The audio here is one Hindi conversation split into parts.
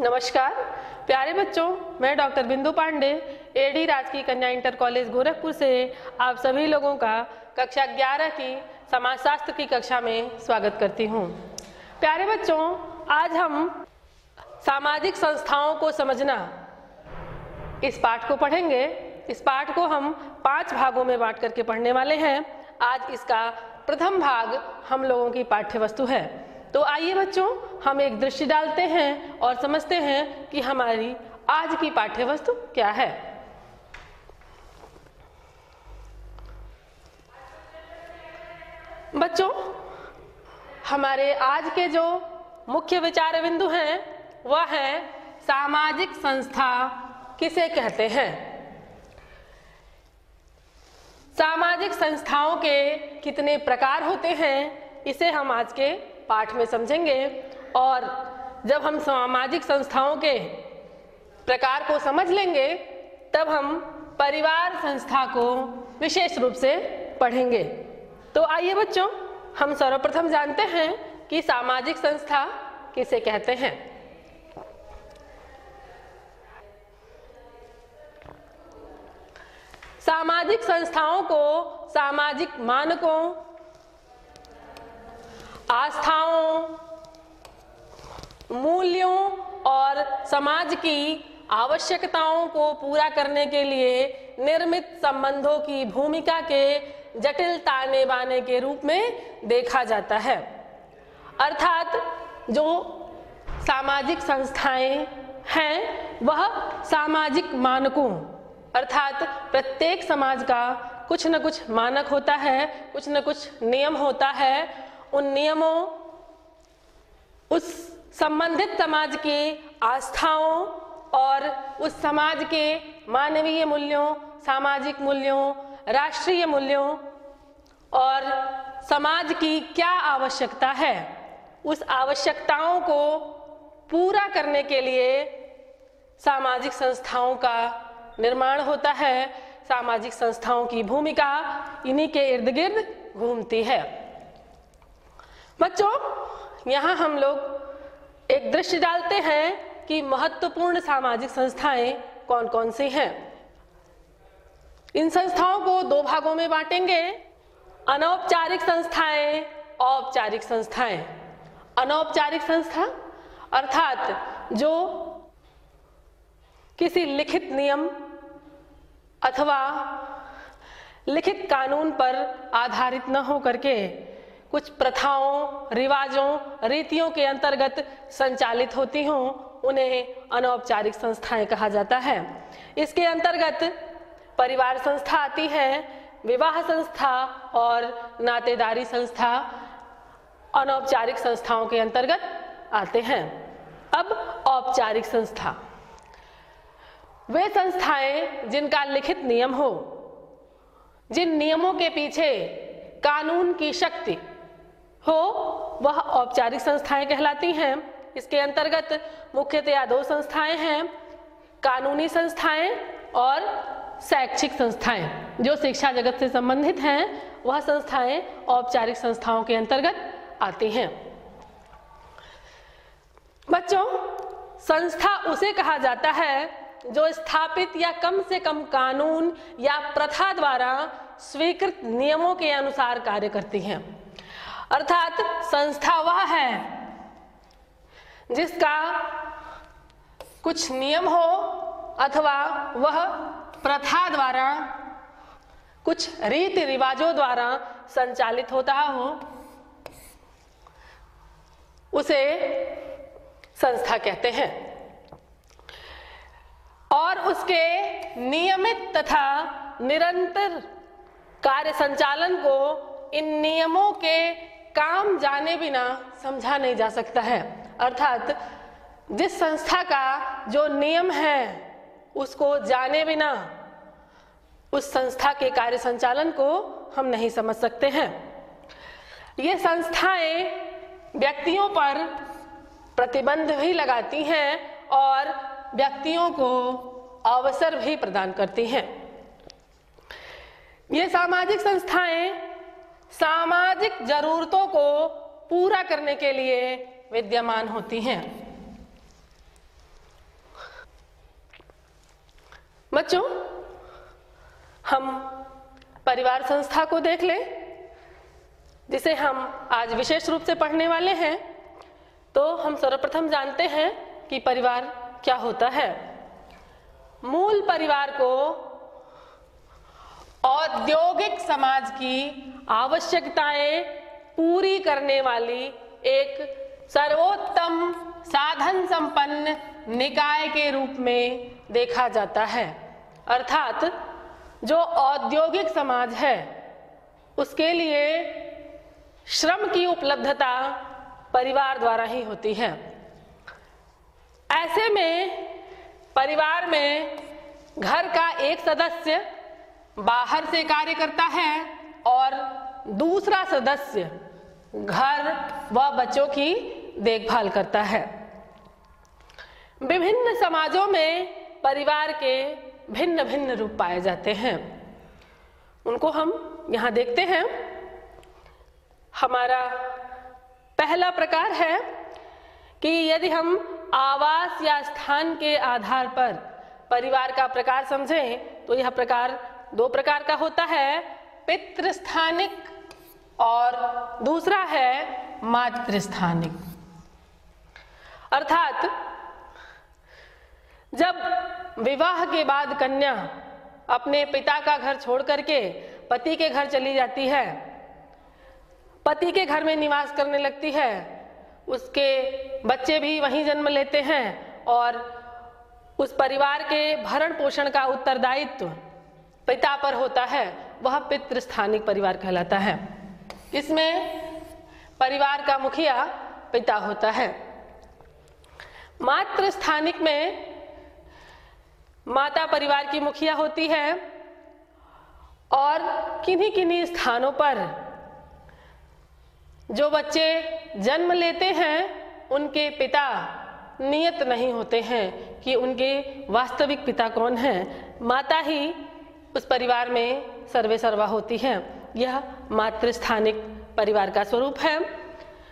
नमस्कार। प्यारे बच्चों, मैं डॉक्टर बिंदु पांडे एडी राजकीय कन्या इंटर कॉलेज गोरखपुर से आप सभी लोगों का कक्षा 11 की समाजशास्त्र की कक्षा में स्वागत करती हूँ। प्यारे बच्चों, आज हम सामाजिक संस्थाओं को समझना। इस पाठ को पढ़ेंगे। इस पाठ को हम पाँच भागों में बांट करके पढ़ने वाले हैं। आज इसका प्रथम भाग हम लोगों की पाठ्य वस्तु है। तो आइए बच्चों, हम एक दृष्टि डालते हैं और समझते हैं कि हमारी आज की पाठ्य वस्तु क्या है। बच्चों, हमारे आज के जो मुख्य विचार बिंदु हैं, वह है सामाजिक संस्था किसे कहते हैं? सामाजिक संस्थाओं के कितने प्रकार होते हैं, इसे हम आज के पाठ में समझेंगे और जब हम सामाजिक संस्थाओं के प्रकार को समझ लेंगे, तब हम परिवार संस्था को विशेष रूप से पढ़ेंगे। तो आइए बच्चों, हम सर्वप्रथम जानते हैं कि सामाजिक संस्था किसे कहते हैं। सामाजिक संस्थाओं को सामाजिक मानकों आस्थाओं, मूल्यों और समाज की आवश्यकताओं को पूरा करने के लिए निर्मित संबंधों की भूमिका के जटिल ताने बाने के रूप में देखा जाता है। अर्थात जो सामाजिक संस्थाएँ हैं, वह सामाजिक मानकों, अर्थात प्रत्येक समाज का कुछ न कुछ मानक होता है, कुछ न कुछ नियम होता है उन नियमों, उस संबंधित समाज की आस्थाओं और उस समाज के मानवीय मूल्यों, सामाजिक मूल्यों, राष्ट्रीय मूल्यों और समाज की क्या आवश्यकता है, उस आवश्यकताओं को पूरा करने के लिए सामाजिक संस्थाओं का निर्माण होता है, सामाजिक संस्थाओं की भूमिका इन्हीं के इर्द गिर्द घूमती है। बच्चों, यहाँ हम लोग एक दृश्य डालते हैं कि महत्वपूर्ण सामाजिक संस्थाएँ कौन कौन सी हैं। इन संस्थाओं को दो भागों में बांटेंगे, अनौपचारिक संस्थाएँ, औपचारिक संस्थाएँ। अनौपचारिक संस्था, अर्थात जो किसी लिखित नियम अथवा लिखित कानून पर आधारित न हो करके कुछ प्रथाओं, रिवाजों, रीतियों के अंतर्गत संचालित होती हों, उन्हें अनौपचारिक संस्थाएँ कहा जाता है। इसके अंतर्गत परिवार संस्था आती है, विवाह संस्था और नातेदारी संस्था, अनौपचारिक संस्थाओं के अंतर्गत आते हैं। अब औपचारिक संस्था। वे संस्थाएँ जिनका लिखित नियम हो, जिन नियमों के पीछे कानून की शक्ति हो, वह औपचारिक संस्थाएँ कहलाती हैं। इसके अंतर्गत मुख्यतया दो संस्थाएँ हैं, कानूनी संस्थाएँ और शैक्षिक संस्थाएँ। जो शिक्षा जगत से संबंधित हैं, वह संस्थाएँ औपचारिक संस्थाओं के अंतर्गत आती हैं। बच्चों, संस्था उसे कहा जाता है जो स्थापित या कम से कम कानून या प्रथा द्वारा स्वीकृत नियमों के अनुसार कार्य करती हैं। अर्थात संस्था वह है, जिसका कुछ नियम हो अथवा वह प्रथा द्वारा, कुछ रीति रिवाजों द्वारा संचालित होता हो, उसे संस्था कहते हैं। और उसके नियमित तथा निरंतर कार्य संचालन को इन नियमों के काम जाने बिना समझा नहीं जा सकता है। अर्थात, जिस संस्था का जो नियम है, उसको जाने बिना, उस संस्था के कार्य संचालन को हम नहीं समझ सकते हैं। ये संस्थाएँ व्यक्तियों पर प्रतिबंध भी लगाती हैं और व्यक्तियों को अवसर भी प्रदान करती हैं। ये सामाजिक संस्थाएँ सामाजिक जरूरतों को पूरा करने के लिए विद्यमान होती हैं। बच्चों, हम परिवार संस्था को देख लें, जिसे हम आज विशेष रूप से पढ़ने वाले हैं। तो हम सर्वप्रथम जानते हैं कि परिवार क्या होता है। मूल परिवार को औद्योगिक समाज की आवश्यकताएँ पूरी करने वाली एक सर्वोत्तम साधन संपन्न निकाय के रूप में देखा जाता है। अर्थात, जो औद्योगिक समाज है, उसके लिए श्रम की उपलब्धता परिवार द्वारा ही होती है। ऐसे में परिवार में घर का एक सदस्य बाहर से कार्य करता है और दूसरा सदस्य घर व बच्चों की देखभाल करता है। विभिन्न समाजों में परिवार के भिन्न भिन्न रूप पाए जाते हैं। उनको हम यहाँ देखते हैं। हमारा पहला प्रकार है कि यदि हम आवास या स्थान के आधार पर परिवार का प्रकार समझें तो यह प्रकार दो प्रकार का होता है। पितृस्थानिक और दूसरा है मातृस्थानिक। अर्थात, जब विवाह के बाद कन्या अपने पिता का घर छोड़ करके पति के घर चली जाती है, पति के घर में निवास करने लगती है, उसके बच्चे भी वहीं जन्म लेते हैं और उस परिवार के भरण पोषण का उत्तरदायित्व पिता पर होता है। वह पितृस्थानिक परिवार कहलाता है। इसमें परिवार का मुखिया पिता होता है। मातृस्थानिक में माता परिवार की मुखिया होती है और किन्हीं किन्हीं स्थानों पर जो बच्चे जन्म लेते हैं, उनके पिता नियत नहीं होते हैं कि उनके वास्तविक पिता कौन हैं। माता ही उस परिवार में सर्वे सर्वा होती है। यह मातृस्थानिक परिवार का स्वरूप है।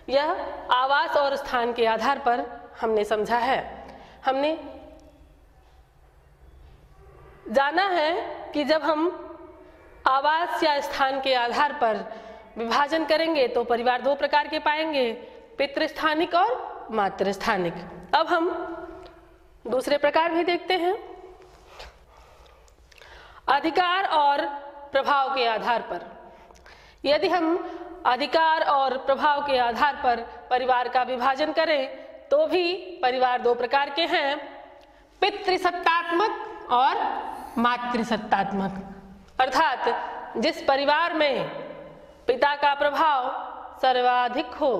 यह आवास और स्थान के आधार पर हमने समझा है। हमने जाना है कि जब हम आवास या स्थान के आधार पर विभाजन करेंगे तो परिवार दो प्रकार के पाएँगे, पितृस्थानिक और मातृस्थानिक। अब हम दूसरे प्रकार भी देखते हैं। अधिकार और प्रभाव के आधार पर। यदि हम अधिकार और प्रभाव के आधार पर परिवार का विभाजन करें तो भी परिवार दो प्रकार के हैं, पितृसत्तात्मक और मातृसत्तात्मक। अर्थात, जिस परिवार में पिता का प्रभाव सर्वाधिक हो,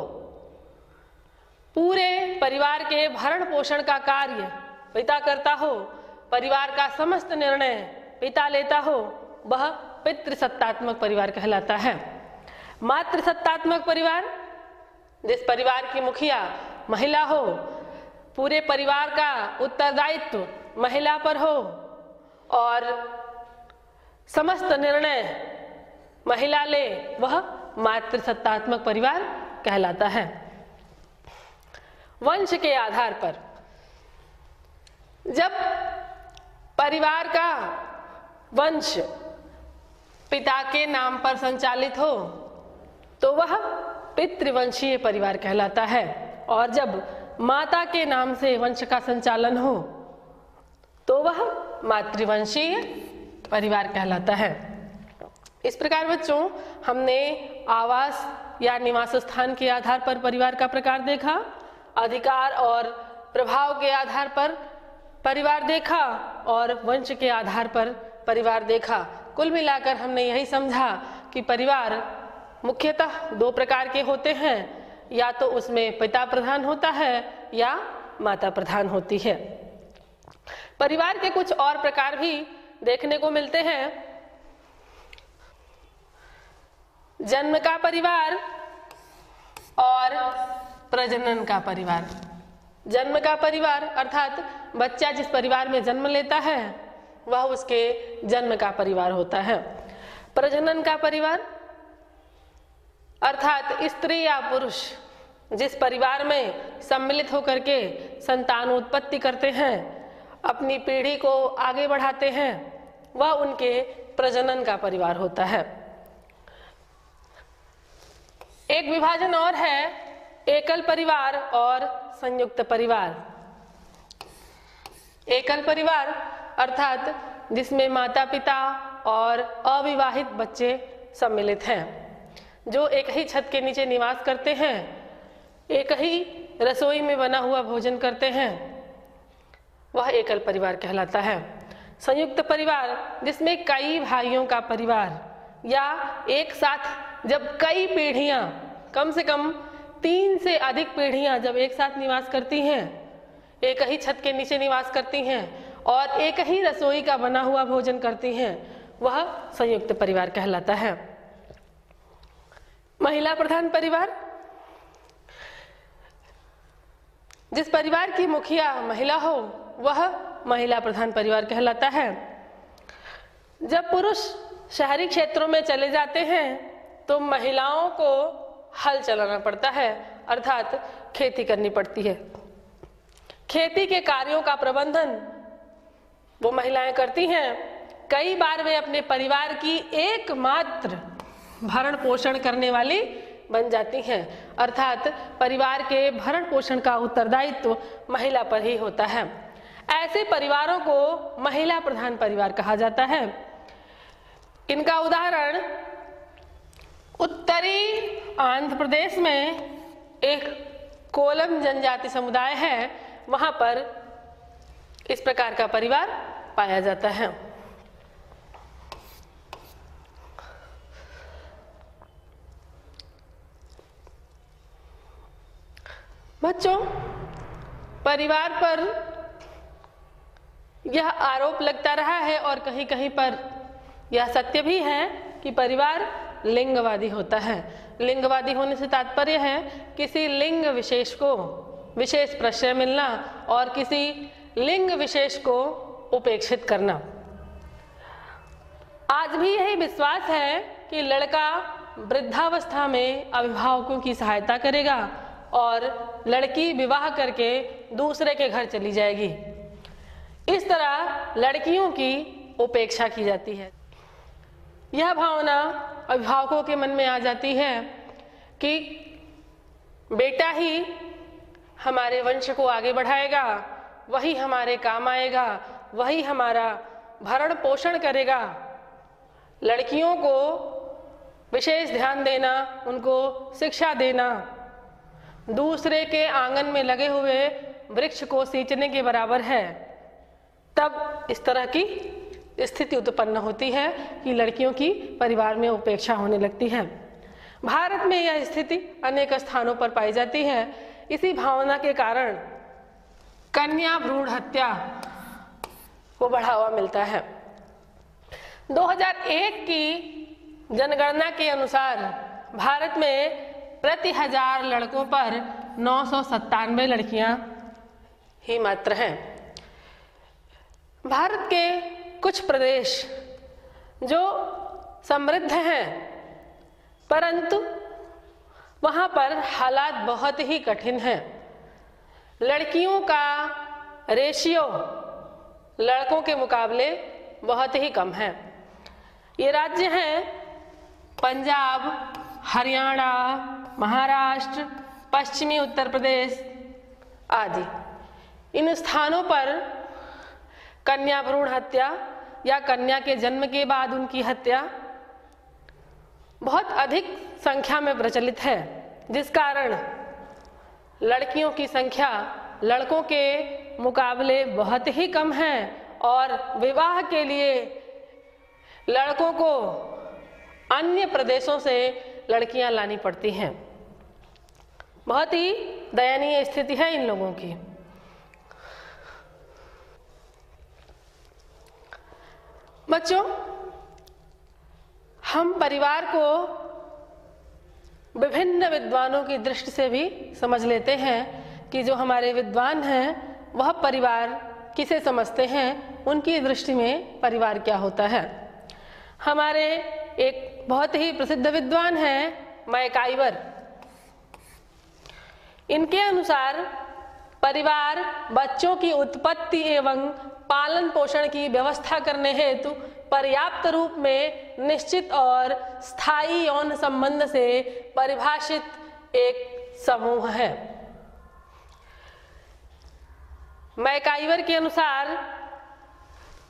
पूरे परिवार के भरण पोषण का कार्य पिता करता हो, परिवार का समस्त निर्णय पिता लेता हो, वह पितृसत्तात्मक परिवार कहलाता है। मातृसत्तात्मक परिवार, जिस परिवार की मुखिया महिला हो, पूरे परिवार का उत्तरदायित्व महिला पर हो, और समस्त निर्णय महिला ले, वह मातृसत्तात्मक परिवार कहलाता है। वंश के आधार पर, जब परिवार का वंश पिता के नाम पर संचालित हो तो वह पितृवंशीय परिवार कहलाता है। और जब माता के नाम से वंश का संचालन हो तो वह मातृवंशीय परिवार कहलाता है। इस प्रकार बच्चों, हमने आवास या निवास स्थान के आधार पर परिवार का प्रकार देखा, अधिकार और प्रभाव के आधार पर परिवार देखा, और वंश के आधार पर परिवार देखा, कुल मिलाकर हमने यही समझा कि परिवार मुख्यतः दो प्रकार के होते हैं। या तो उसमें पिता प्रधान होता है, या माता प्रधान होती है। परिवार के कुछ और प्रकार भी देखने को मिलते हैं। जन्म का परिवार और प्रजनन का परिवार। जन्म का परिवार, अर्थात बच्चा जिस परिवार में जन्म लेता है वह उसके जन्म का परिवार होता है। प्रजनन का परिवार, अर्थात स्त्री या पुरुष, जिस परिवार में सम्मिलित होकर के संतान उत्पत्ति करते हैं, अपनी पीढ़ी को आगे बढ़ाते हैं, वह उनके प्रजनन का परिवार होता है। एक विभाजन और है, एकल परिवार और संयुक्त परिवार। एकल परिवार अर्थात जिसमें माता पिता और अविवाहित बच्चे सम्मिलित हैं, जो एक ही छत के नीचे निवास करते हैं, एक ही रसोई में बना हुआ भोजन करते हैं, वह एकल परिवार कहलाता है। संयुक्त परिवार, जिसमें कई भाइयों का परिवार, या एक साथ जब कई पीढ़ियाँ, कम से कम तीन से अधिक पीढ़ियाँ जब एक साथ निवास करती हैं, एक ही छत के नीचे निवास करती हैं और एक ही रसोई का बना हुआ भोजन करती हैं, वह संयुक्त परिवार कहलाता है। महिला प्रधान परिवार। जिस परिवार की मुखिया महिला हो, वह महिला प्रधान परिवार कहलाता है। जब पुरुष शहरी क्षेत्रों में चले जाते हैं तो महिलाओं को हल चलाना पड़ता है, अर्थात खेती करनी पड़ती है। खेती के कार्यों का प्रबंधन वो महिलाएँ करती हैं। कई बार वे अपने परिवार की एकमात्र भरण पोषण करने वाली बन जाती हैं। अर्थात परिवार के भरण पोषण का उत्तरदायित्व महिला पर ही होता है। ऐसे परिवारों को महिला प्रधान परिवार कहा जाता है। इनका उदाहरण, उत्तरी आंध्र प्रदेश में एक कोलम जनजाति समुदाय है। वहाँ पर इस प्रकार का परिवार पाया जाता है। बच्चों, परिवार पर यह आरोप लगता रहा है और कहीं कहीं पर यह सत्य भी है कि परिवार लिंगवादी होता है। लिंगवादी होने से तात्पर्य है किसी लिंग विशेष को विशेष प्रश्रय मिलना और किसी लिंग विशेष को उपेक्षित करना। आज भी यही विश्वास है कि लड़का वृद्धावस्था में अभिभावकों की सहायता करेगा और लड़की विवाह करके दूसरे के घर चली जाएगी। इस तरह लड़कियों की उपेक्षा की जाती है। यह भावना अभिभावकों के मन में आ जाती है कि बेटा ही हमारे वंश को आगे बढ़ाएगा, वही हमारे काम आएगा वही हमारा भरण पोषण करेगा। लड़कियों को विशेष ध्यान देना, उनको शिक्षा देना। दूसरे के आँगन में लगे हुए वृक्ष को सींचने के बराबर है। तब इस तरह की स्थिति उत्पन्न होती है कि लड़कियों की परिवार में उपेक्षा होने लगती है। भारत में यह स्थिति अनेक स्थानों पर पाई जाती है। इसी भावना के कारण कन्या भ्रूण हत्या को बढ़ावा मिलता है। 2001 की जनगणना के अनुसार भारत में प्रति हज़ार लड़कों पर नौ सौ सत्तानवे लड़कियाँ ही मात्र हैं। भारत के कुछ प्रदेश जो समृद्ध हैं, परंतु वहाँ पर हालात बहुत ही कठिन हैं। लड़कियों का रेशियो लड़कों के मुकाबले बहुत ही कम है। ये राज्य हैं पंजाब, हरियाणा, महाराष्ट्र, पश्चिमी उत्तर प्रदेश आदि। इन स्थानों पर कन्या भ्रूण हत्या या कन्या के जन्म के बाद उनकी हत्या बहुत अधिक संख्या में प्रचलित है, जिस कारण लड़कियों की संख्या लड़कों के मुकाबले बहुत ही कम है और विवाह के लिए लड़कों को अन्य प्रदेशों से लड़कियाँ लानी पड़ती हैं। बहुत ही दयनीय स्थिति है इन लोगों की। बच्चों, हम परिवार को विभिन्न विद्वानों की दृष्टि से भी समझ लेते हैं कि जो हमारे विद्वान हैं, वह परिवार किसे समझते हैं, उनकी दृष्टि में परिवार क्या होता है। हमारे एक बहुत ही प्रसिद्ध विद्वान हैं मैकाइवर इनके अनुसार परिवार बच्चों की उत्पत्ति एवं पालन पोषण की व्यवस्था करने हेतु पर्याप्त रूप में निश्चित और स्थायी यौन संबंध से परिभाषित एक समूह है। मैकाइवर के अनुसार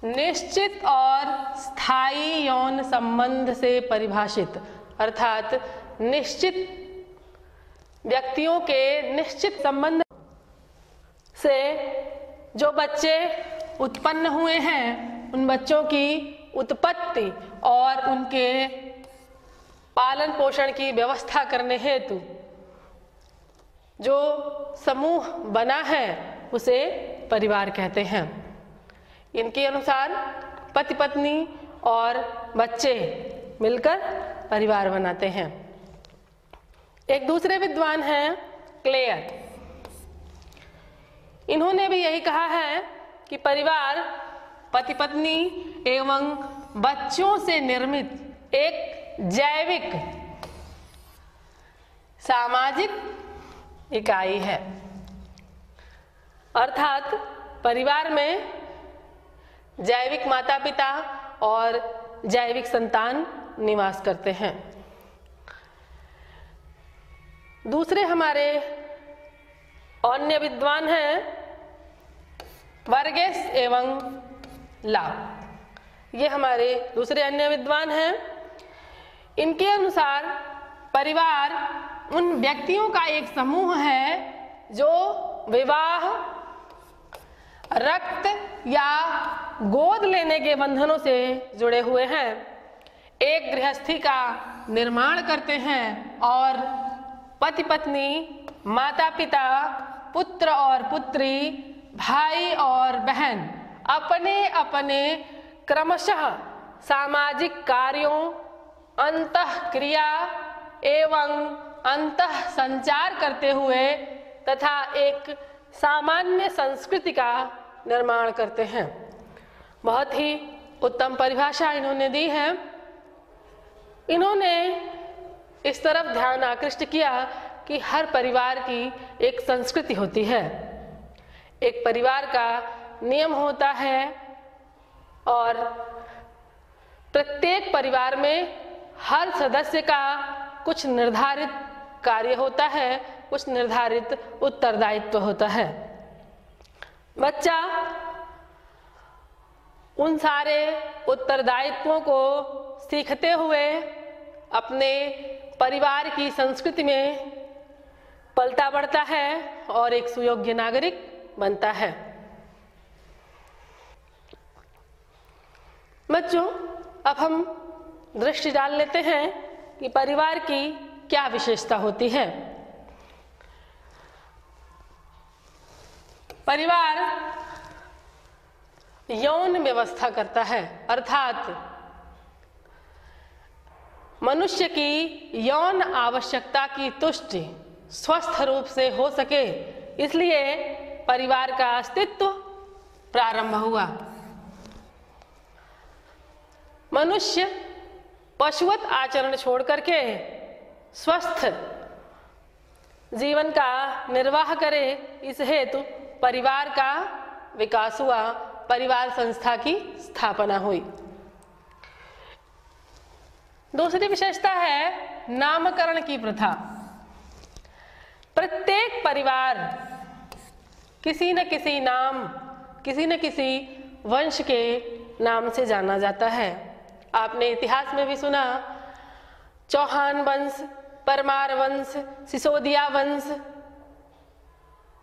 निश्चित और स्थायी यौन संबंध से परिभाषित, अर्थात निश्चित व्यक्तियों के निश्चित संबंध से जो बच्चे उत्पन्न हुए हैं, उन बच्चों की उत्पत्ति और उनके पालन पोषण की व्यवस्था करने हेतु जो समूह बना है उसे परिवार कहते हैं। इनके अनुसार पति पत्नी और बच्चे मिलकर परिवार बनाते हैं। एक दूसरे विद्वान हैं, क्लेयर। इन्होंने भी यही कहा है कि परिवार पति पत्नी एवं बच्चों से निर्मित एक जैविक, सामाजिक इकाई है। अर्थात परिवार में जैविक माता पिता और जैविक संतान निवास करते हैं। दूसरे हमारे अन्य विद्वान हैं वर्गेस एवं ला ये हमारे दूसरे अन्य विद्वान हैं। इनके अनुसार परिवार उन व्यक्तियों का एक समूह है जो विवाह रक्त या गोद लेने के बंधनों से जुड़े हुए हैं। एक गृहस्थी का निर्माण करते हैं और पति पत्नी माता पिता पुत्र और पुत्री, भाई और बहन अपने अपने क्रमशः सामाजिक कार्यों अंत क्रिया एवं अंत संचार करते हुए तथा एक सामान्य संस्कृति का निर्माण करते हैं। बहुत ही उत्तम परिभाषा इन्होंने दी है। इन्होंने इस तरफ़ ध्यान आकृष्ट किया कि हर परिवार की एक संस्कृति होती है। एक परिवार का नियम होता है और प्रत्येक परिवार में हर सदस्य का कुछ निर्धारित कार्य होता है, कुछ निर्धारित उत्तरदायित्व होता है। बच्चा, उन सारे उत्तरदायित्वों को सीखते हुए अपने परिवार की संस्कृति में पलता बढ़ता है और एक सुयोग्य नागरिक बनता है। बच्चों, अब हम दृष्टि डाल लेते हैं कि परिवार की क्या विशेषता होती है। परिवार यौन व्यवस्था करता है, अर्थात मनुष्य की यौन आवश्यकता की तुष्टि स्वस्थ रूप से हो सके, इसलिए परिवार का अस्तित्व प्रारंभ हुआ। मनुष्य पशुवत आचरण छोड़ करके स्वस्थ जीवन का निर्वाह करे, इस हेतु परिवार का विकास हुआ, परिवार संस्था की स्थापना हुई। दूसरी विशेषता है नामकरण की प्रथा। प्रत्येक परिवार किसी न किसी नाम, किसी न किसी वंश के नाम से जाना जाता है। आपने इतिहास में भी सुना, चौहान वंश, परमार वंश, सिसोदिया वंश,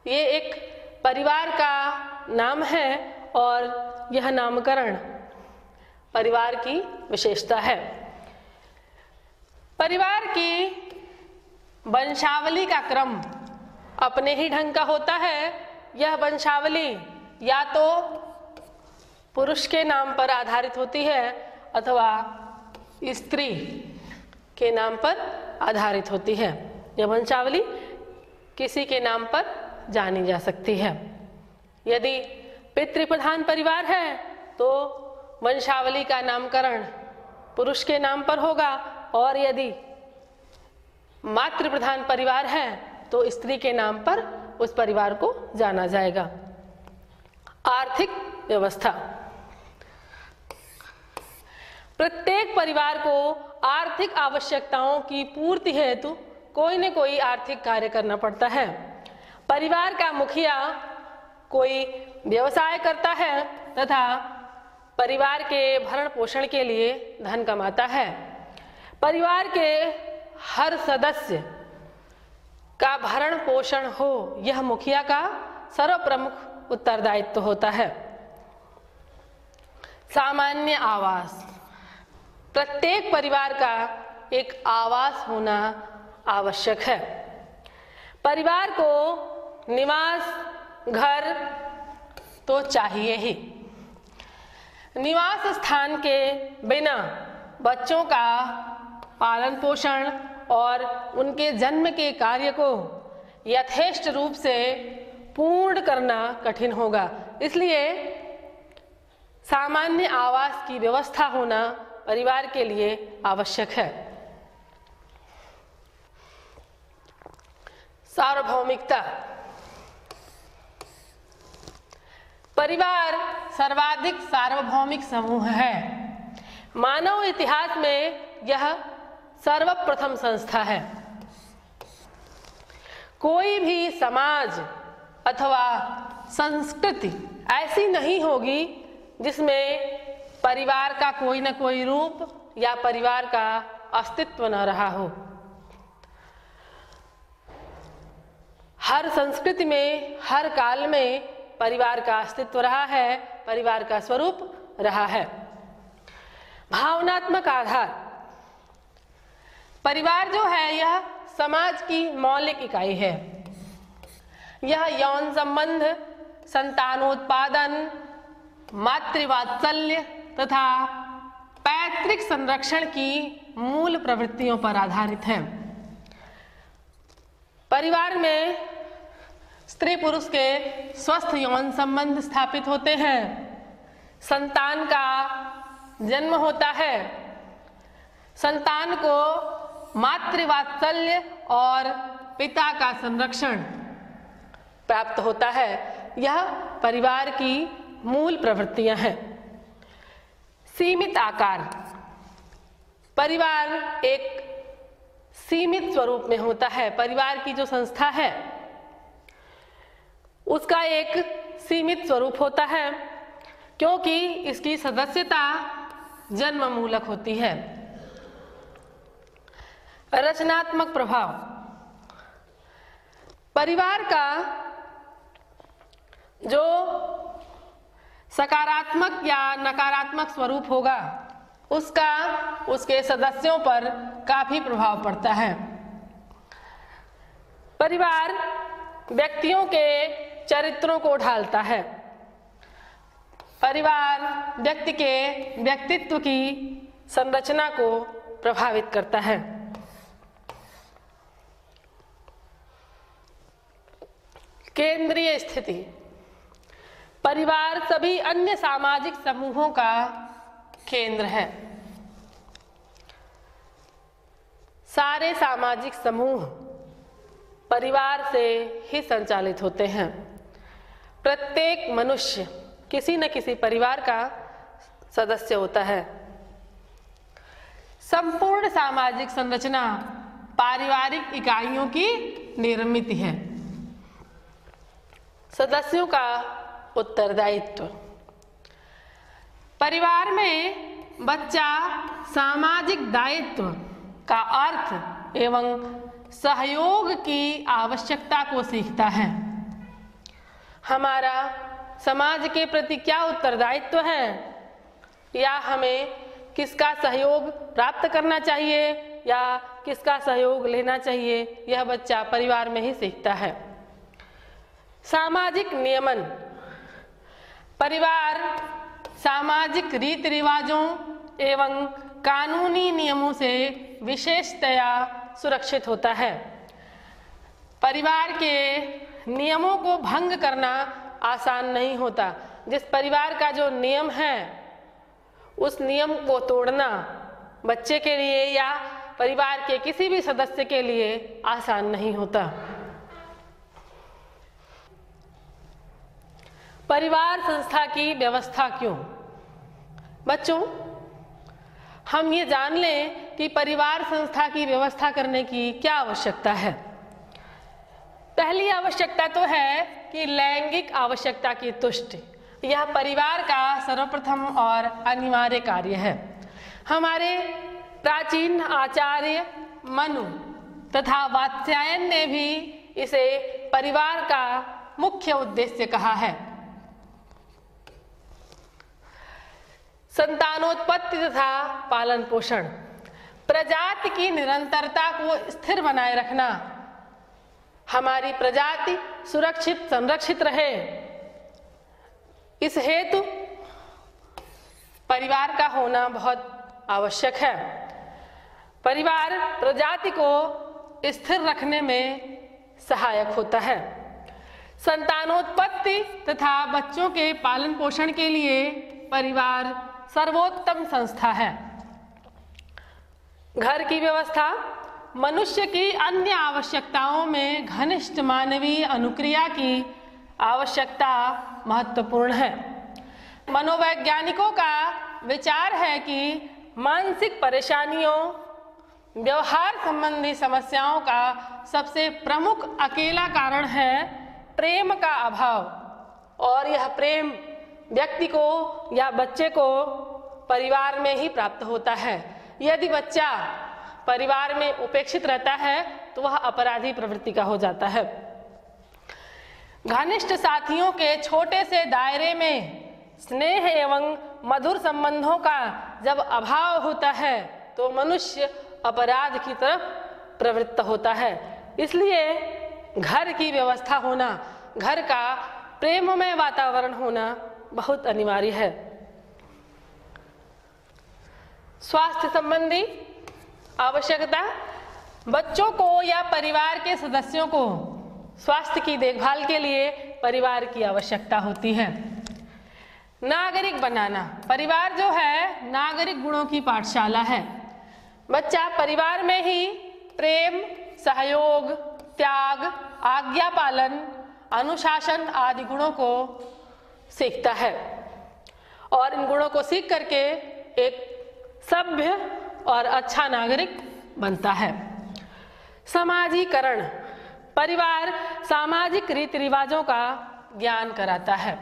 ये एक परिवार का नाम है और यह नामकरण परिवार की विशेषता है। परिवार की वंशावली का क्रम अपने ही ढंग का होता है। यह वंशावली या तो पुरुष के नाम पर आधारित होती है अथवा स्त्री के नाम पर आधारित होती है। यह वंशावली किसी के नाम पर जानी जा सकती है। यदि पितृप्रधान परिवार है तो वंशावली का नामकरण पुरुष के नाम पर होगा और यदि मातृ प्रधान परिवार है तो स्त्री के नाम पर उस परिवार को जाना जाएगा। आर्थिक व्यवस्था। प्रत्येक परिवार को आर्थिक आवश्यकताओं की पूर्ति हेतु कोई न कोई आर्थिक कार्य करना पड़ता है। परिवार का मुखिया कोई व्यवसाय करता है तथा परिवार के भरण पोषण के लिए धन कमाता है। परिवार के हर सदस्य का भरण पोषण हो, यह मुखिया का सर्वप्रमुख उत्तरदायित्व तो होता है। सामान्य आवास। प्रत्येक परिवार का एक आवास होना आवश्यक है। परिवार को निवास, घर तो चाहिए ही। निवास स्थान के बिना बच्चों का पालन पोषण और उनके जन्म के कार्य को यथेष्ट रूप से पूर्ण करना कठिन होगा। इसलिए सामान्य आवास की व्यवस्था होना परिवार के लिए आवश्यक है। सार्वभौमिकता। परिवार सर्वाधिक सार्वभौमिक समूह है। मानव इतिहास में यह सर्वप्रथम संस्था है। कोई भी समाज अथवा संस्कृति ऐसी नहीं होगी जिसमें परिवार का कोई न कोई रूप या परिवार का अस्तित्व न रहा हो। हर संस्कृति में, हर काल में परिवार का अस्तित्व रहा है, परिवार का स्वरूप रहा है। भावनात्मक आधार। परिवार जो है, यह समाज की मौलिक इकाई है। यह यौन संबंध, संतानोत्पादन, मातृवात्सल्य तथा पैतृक संरक्षण की मूल प्रवृत्तियों पर आधारित है। परिवार में स्त्री पुरुष के स्वस्थ यौन संबंध स्थापित होते हैं। संतान का जन्म होता है। संतान को मातृवात्सल्य और पिता का संरक्षण प्राप्त होता है। यह परिवार की मूल प्रवृत्तियाँ हैं। सीमित आकार। परिवार एक सीमित स्वरूप में होता है। परिवार की जो संस्था है उसका एक सीमित स्वरूप होता है, क्योंकि इसकी सदस्यता जन्म मूलक होती है। रचनात्मक प्रभाव। परिवार का जो सकारात्मक या नकारात्मक स्वरूप होगा, उसका, उसके सदस्यों पर काफ़ी प्रभाव पड़ता है। परिवार व्यक्तियों के चरित्रों को ढालता है। परिवार व्यक्ति के व्यक्तित्व की संरचना को प्रभावित करता है। केंद्रीय स्थिति। परिवार सभी अन्य सामाजिक समूहों का केंद्र है। सारे सामाजिक समूह परिवार से ही संचालित होते हैं। प्रत्येक मनुष्य किसी न किसी परिवार का सदस्य होता है। संपूर्ण सामाजिक संरचना पारिवारिक इकाइयों की निर्मित है। सदस्यों का उत्तरदायित्व। परिवार में बच्चा सामाजिक दायित्व का अर्थ एवं सहयोग की आवश्यकता को सीखता है। हमारा समाज के प्रति क्या उत्तरदायित्व तो है? या हमें किसका सहयोग प्राप्त करना चाहिए या किसका सहयोग लेना चाहिए, यह बच्चा परिवार में ही सीखता है। सामाजिक नियमन। परिवार सामाजिक रीति रिवाजों एवं कानूनी नियमों से विशेषतया सुरक्षित होता है। परिवार के नियमों को भंग करना आसान नहीं होता। जिस परिवार का जो नियम है, उस नियम को तोड़ना बच्चे के लिए या परिवार के किसी भी सदस्य के लिए आसान नहीं होता। परिवार संस्था की व्यवस्था क्यों? बच्चों, हम ये जान लें कि परिवार संस्था की व्यवस्था करने की क्या आवश्यकता है। पहली आवश्यकता तो है कि लैंगिक आवश्यकता की तुष्टि। यह परिवार का सर्वप्रथम और अनिवार्य कार्य है। हमारे प्राचीन आचार्य मनु तथा वात्स्यायन ने भी इसे परिवार का मुख्य उद्देश्य कहा है। संतानोत्पत्ति तथा पालन पोषण। प्रजाति की निरंतरता को स्थिर बनाए रखना हमारी प्रजाति सुरक्षित, संरक्षित रहे। इस हेतु परिवार का होना बहुत आवश्यक है। परिवार प्रजाति को स्थिर रखने में सहायक होता है। संतानोत्पत्ति तथा बच्चों के पालन पोषण के लिए परिवार सर्वोत्तम संस्था है। घर की व्यवस्था मनुष्य की अन्य आवश्यकताओं में घनिष्ठ मानवीय अनुक्रिया की आवश्यकता महत्वपूर्ण है। मनोवैज्ञानिकों का विचार है कि मानसिक परेशानियों, व्यवहार संबंधी समस्याओं का सबसे प्रमुख अकेला कारण है प्रेम का अभाव और यह प्रेम व्यक्ति को या बच्चे को परिवार में ही प्राप्त होता है। यदि बच्चा परिवार में उपेक्षित रहता है तो वह अपराधी प्रवृत्ति का हो जाता है। घनिष्ठ साथियों के छोटे से दायरे में स्नेह एवं मधुर संबंधों का जब अभाव होता है तो मनुष्य अपराध की तरफ़ प्रवृत्त होता है। इसलिए घर की व्यवस्था होना, घर का प्रेममय वातावरण होना बहुत अनिवार्य है। स्वास्थ्य संबंधी आवश्यकता बच्चों को या परिवार के सदस्यों को स्वास्थ्य की देखभाल के लिए परिवार की आवश्यकता होती है। नागरिक बनाना। परिवार जो है, नागरिक गुणों की पाठशाला है। बच्चा परिवार में ही प्रेम, सहयोग, त्याग, आज्ञा पालन, अनुशासन आदि गुणों को सीखता है। और इन गुणों को सीख करके एक सभ्य और अच्छा नागरिक बनता है। समाजीकरण, परिवार सामाजिक रीति रिवाजों का ज्ञान कराता है।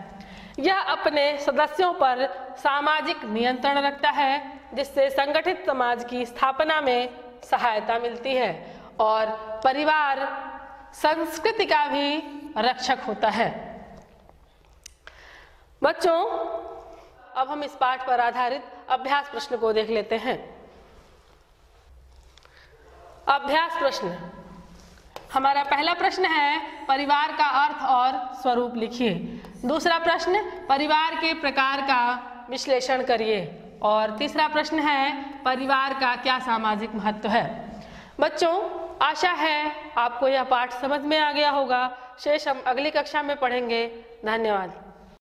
यह अपने सदस्यों पर सामाजिक नियंत्रण रखता है, जिससे संगठित समाज की स्थापना में सहायता मिलती है और परिवार संस्कृति का भी रक्षक होता है। बच्चों, अब हम इस पाठ पर आधारित अभ्यास प्रश्न को देख लेते हैं। अभ्यास प्रश्न। हमारा पहला प्रश्न है, परिवार का अर्थ और स्वरूप लिखिए। दूसरा प्रश्न, परिवार के प्रकार का विश्लेषण करिए। और तीसरा प्रश्न है, परिवार का क्या सामाजिक महत्व है? बच्चों, आशा है आपको यह पाठ समझ में आ गया होगा। शेष हम अगली कक्षा में पढ़ेंगे। धन्यवाद।